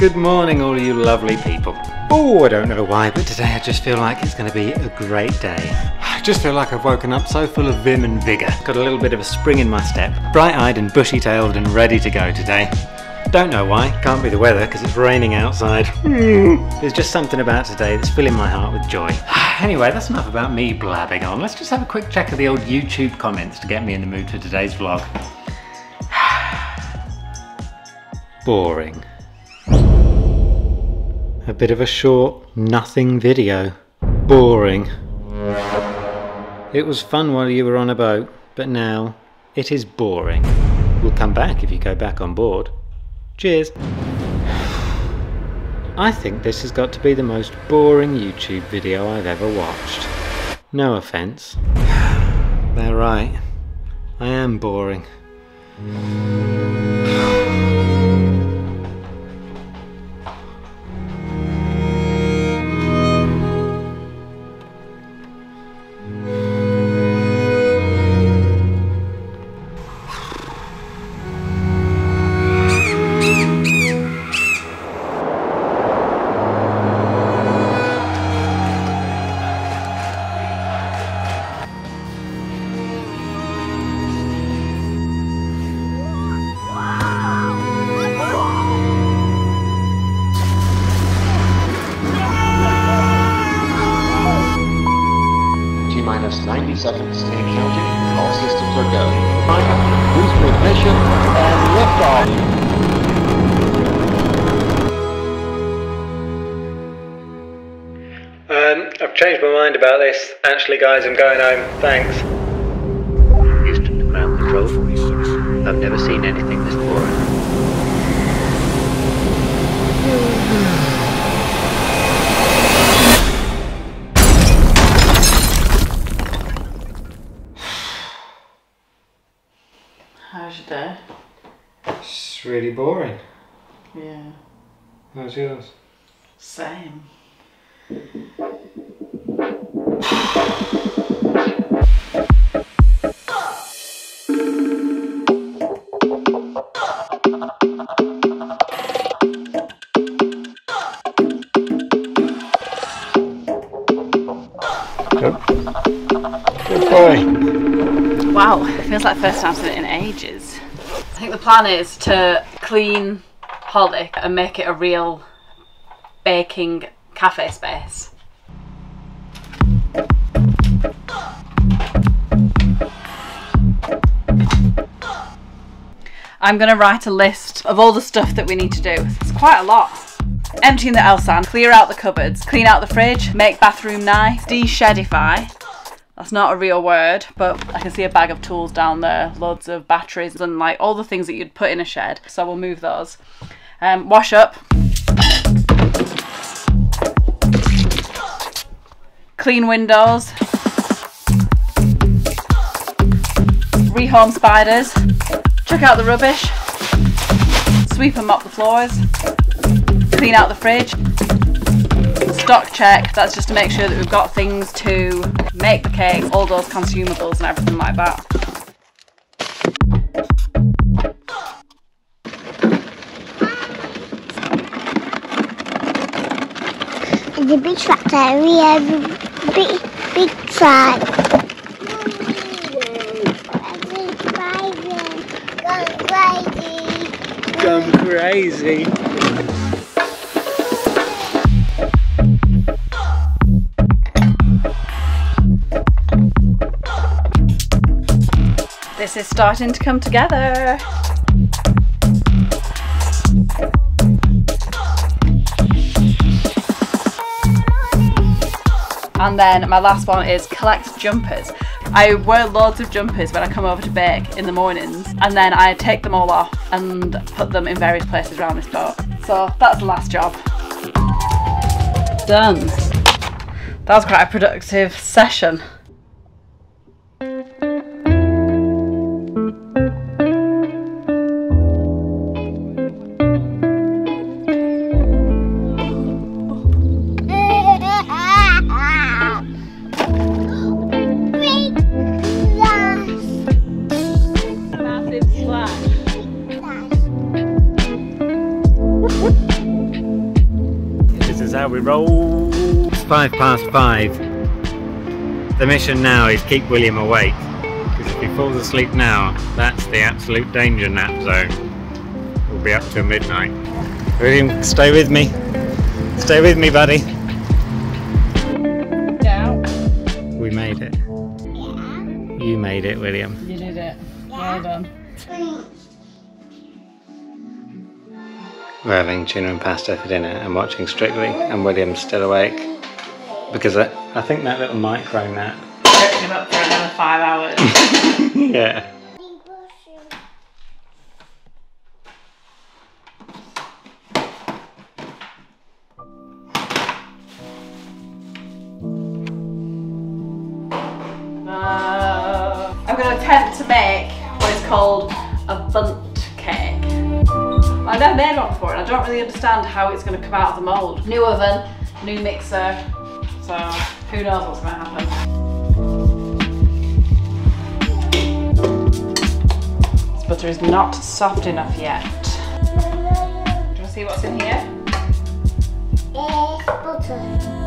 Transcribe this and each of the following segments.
Good morning, all you lovely people. Oh, I don't know why, but today I just feel like it's going to be a great day. I just feel like I've woken up so full of vim and vigour. Got a little bit of a spring in my step, bright eyed and bushy tailed and ready to go today. Don't know why, can't be the weather because it's raining outside. There's just something about today that's filling my heart with joy. Anyway, that's enough about me blabbing on. Let's just have a quick check of the old YouTube comments to get me in the mood for today's vlog. Boring. A bit of a short, nothing video. Boring. It was fun while you were on a boat, but now it is boring. We'll come back if you go back on board. Cheers. I think this has got to be the most boring YouTube video I've ever watched. No offence. They're right. I am boring. T minus 90 seconds and counting. All systems are go. Booster ignition and liftoff. Um, I've changed my mind about this. Actually, guys, I'm going home. Thanks. Houston ground control. I've never seen anything How's your day? It's really boring. Yeah, How's yours? same. Good boy. Wow, feels like the first time I've seen it in ages. I think the plan is to clean Holly and make it a real baking cafe space. I'm going to write a list of all the stuff that we need to do. It's quite a lot. Emptying the Elsan, clear out the cupboards, clean out the fridge, make bathroom nice, de-shedify. That's not a real word, but I can see a bag of tools down there, loads of batteries and like all the things that you'd put in a shed. So we'll move those. Um, wash up. Clean windows. Rehome spiders. Chuck out the rubbish. Sweep and mop the floors. Clean out the fridge. Stock check, that's just to make sure that we've got things to make the cake, all those consumables and everything like that. The big tractor, we have a big, big truck. Gone crazy. This is starting to come together. And then my last one is collect jumpers. I wear loads of jumpers when I come over to bake in the mornings, and then I take them all off and put them in various places around this boat. So that's the last job. Done. That was quite a productive session. Five past five. The mission now is keep William awake. Because if he falls asleep now, that's the absolute danger nap zone. We'll be up till midnight. William, stay with me. Stay with me, buddy. Down. We made it. Yeah. You made it, William. You did it. Well done. We're having tuna and pasta for dinner and watching Strictly, and William's still awake because I, I think that little micro nap. Kept him up for another five hours. Yeah. Uh, I'm going to attempt to make what is called a bundt cake. I've never made one before and I don't really understand how it's going to come out of the mould. New oven, new mixer, so who knows what's going to happen. This butter is not soft enough yet. Do you want to see what's in here? Yes, butter.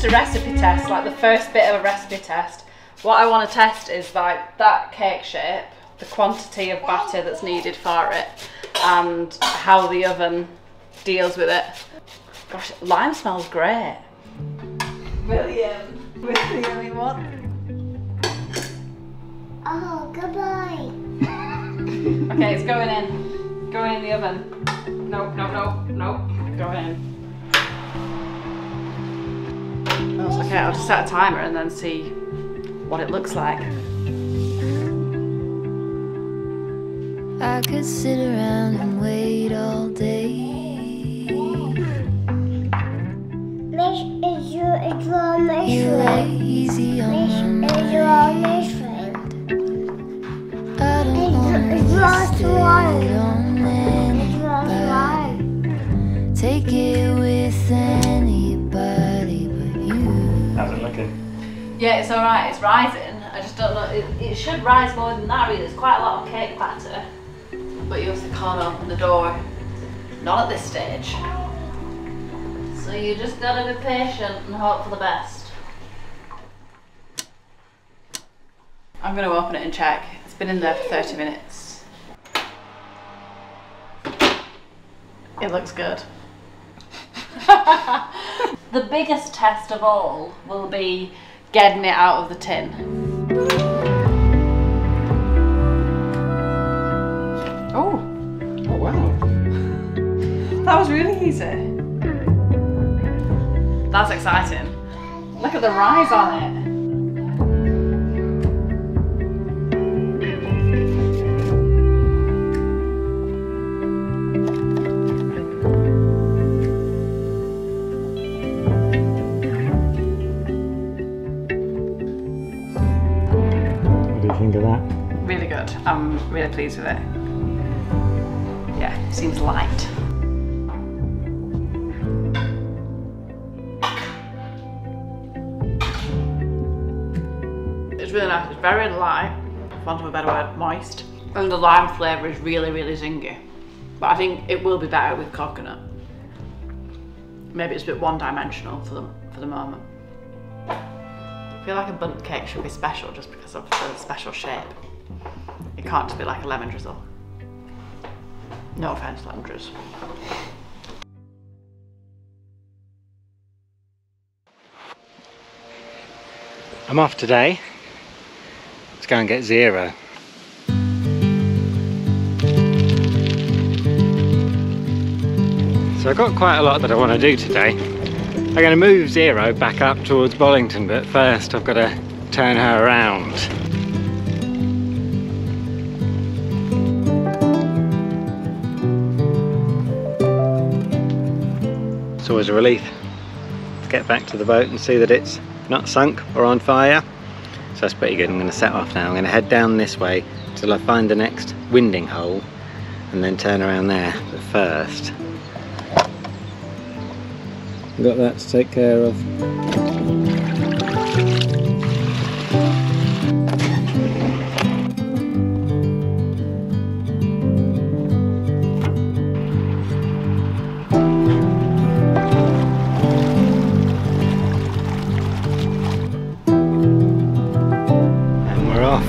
Just a recipe test, like the first bit of a recipe test. What I want to test is like that cake shape, the quantity of batter that's needed for it, and how the oven deals with it. Gosh, lime smells great. William, William, you want? Oh, goodbye. Okay, it's going in. Going in the oven. No, no, no, no. Going in. Okay, I'll just set a timer and then see what it looks like. I could sit around and wait all day. Miss, is your miss You friend? lazy on Miss, is your mind. friend? I don't wanna is yours waste it one? on Is yours anybody. Take it Yeah, it's alright, it's rising. I just don't know, it, it should rise more than that really. There's quite a lot of cake batter. But you obviously can't open the door. Not at this stage. So you just gotta be patient and hope for the best. I'm gonna open it and check. It's been in there for 30 minutes. It looks good. the biggest test of all will be getting it out of the tin. Oh, Oh wow. that was really easy. That's exciting. Look at the rise on it. Of that? Really good. I'm really pleased with it. Yeah, it seems light. It's really nice. It's very light, for want of a better word, moist. And the lime flavour is really, really zingy. But I think it will be better with coconut. Maybe it's a bit one-dimensional for the, for the moment. Feel like a bundt cake should be special just because of the special shape. It can't be like a lemon drizzle. No offense, lemon drizzle. I'm off today. Let's go and get zero. So I've got quite a lot that I want to do today. I'm going to move Zero back up towards Bollington, but first I've got to turn her around. It's always a relief to get back to the boat and see that it's not sunk or on fire. So that's pretty good. I'm going to set off now. I'm going to head down this way till I find the next winding hole and then turn around there. But first, got that to take care of. And we're off.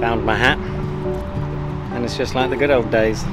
Found my hat. And it's just like the good old days.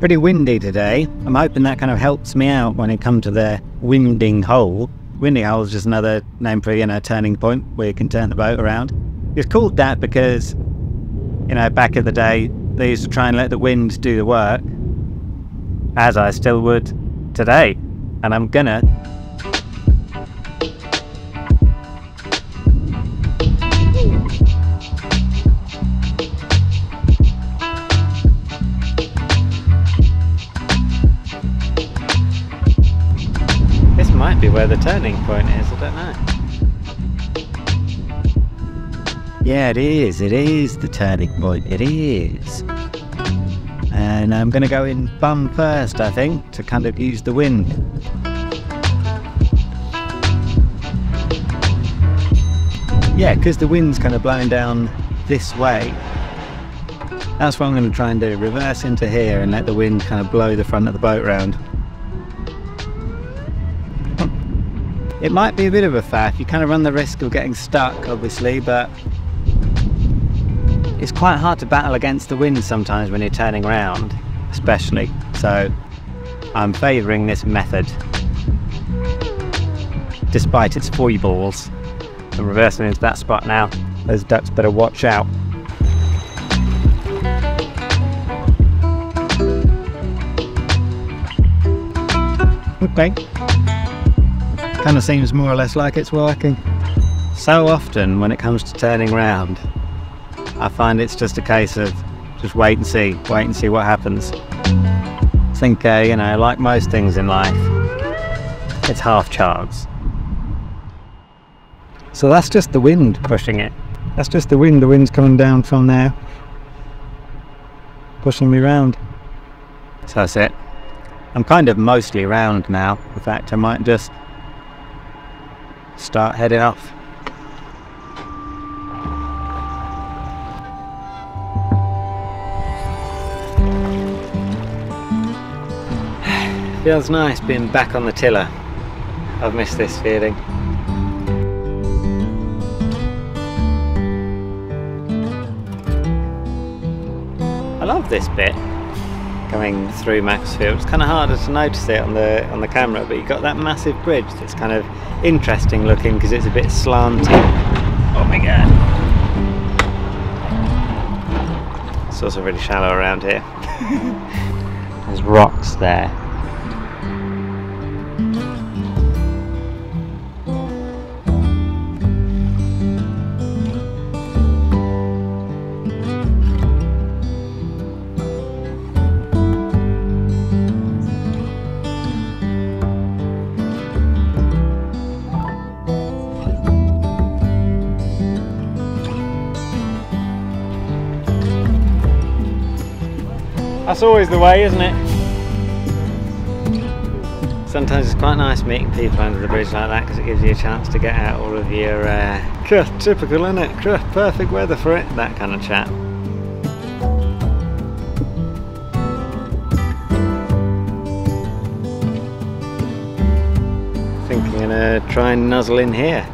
Pretty windy today. I'm hoping that kind of helps me out when it comes to the winding hole. Winding hole is just another name for, you know, turning point where you can turn the boat around. It's called that because, you know, back in the day, they used to try and let the wind do the work, as I still would today. And I'm gonna point is, I don't know. Yeah, it is. It is the turning point. It is. And I'm going to go in bum first, I think, to kind of use the wind. Yeah, because the wind's kind of blowing down this way. That's what I'm going to try and do. Reverse into here and let the wind kind of blow the front of the boat round. It might be a bit of a faff. You kind of run the risk of getting stuck, obviously, but it's quite hard to battle against the wind sometimes when you're turning around, especially. So I'm favouring this method, despite its foibles. I'm reversing into that spot now. Those ducks better watch out. Okay kind of seems more or less like it's working. So often when it comes to turning round, I find it's just a case of just wait and see, wait and see what happens. I think, uh, you know, like most things in life, it's half chance. So that's just the wind pushing it. That's just the wind, the wind's coming down from there, pushing me round. So that's it. I'm kind of mostly round now. In fact, I might just start heading off. Feels nice being back on the tiller. I've missed this feeling. I love this bit going through Macclesfield. It's kind of harder to notice it on the on the camera, but you've got that massive bridge that's kind of interesting looking because it's a bit slanty. Oh my god! It's also really shallow around here. There's rocks there. That's always the way, isn't it? Sometimes it's quite nice meeting people under the bridge like that because it gives you a chance to get out all of your uh, typical, isn't it? Perfect weather for it, that kind of chat. think I'm gonna try and nuzzle in here.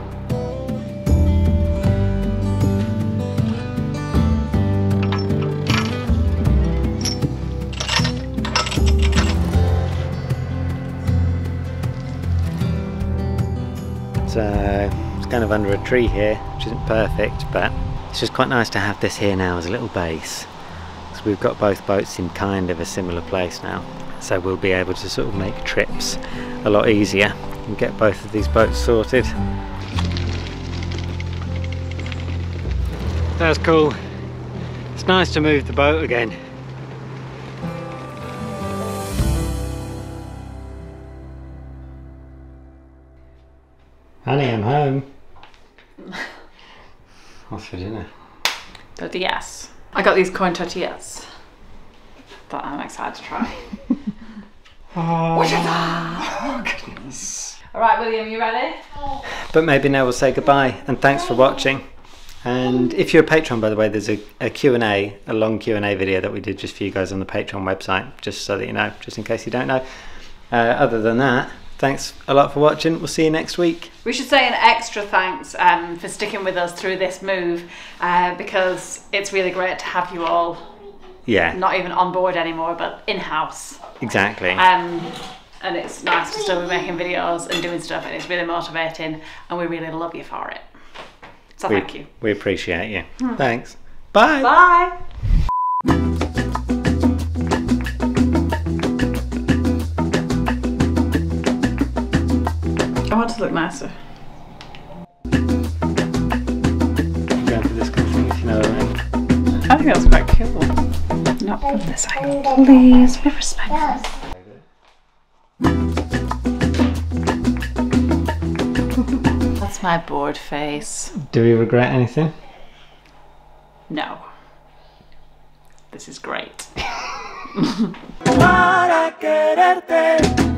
So it's kind of under a tree here, which isn't perfect, but it's just quite nice to have this here now as a little base. So we've got both boats in kind of a similar place now. So we'll be able to sort of make trips a lot easier and get both of these boats sorted. That's cool. It's nice to move the boat again. Honey, I'm home. What's for dinner? Tortillas. I got these corn tortillas that I'm excited to try. Oh, oh goodness. All right, William, you ready? But maybe now we'll say goodbye and thanks for watching. And if you're a patron, by the way, there's a, a Q&A, a long Q&A video that we did just for you guys on the Patreon website, just so that you know, just in case you don't know. Uh, other than that, thanks a lot for watching. We'll see you next week. We should say an extra thanks um, for sticking with us through this move uh, because it's really great to have you all Yeah, not even on board anymore, but in house. exactly. Um, and it's nice to still be making videos and doing stuff, and it's really motivating, and we really love you for it. So we, thank you. we appreciate you. Thanks. Bye. Bye. I want to look nicer. Going for this kind of thing, if you know what I mean. I think that's quite cool. Not from this angle. Please be respectful. That's my bored face. Do we regret anything? No. This is great. para quererte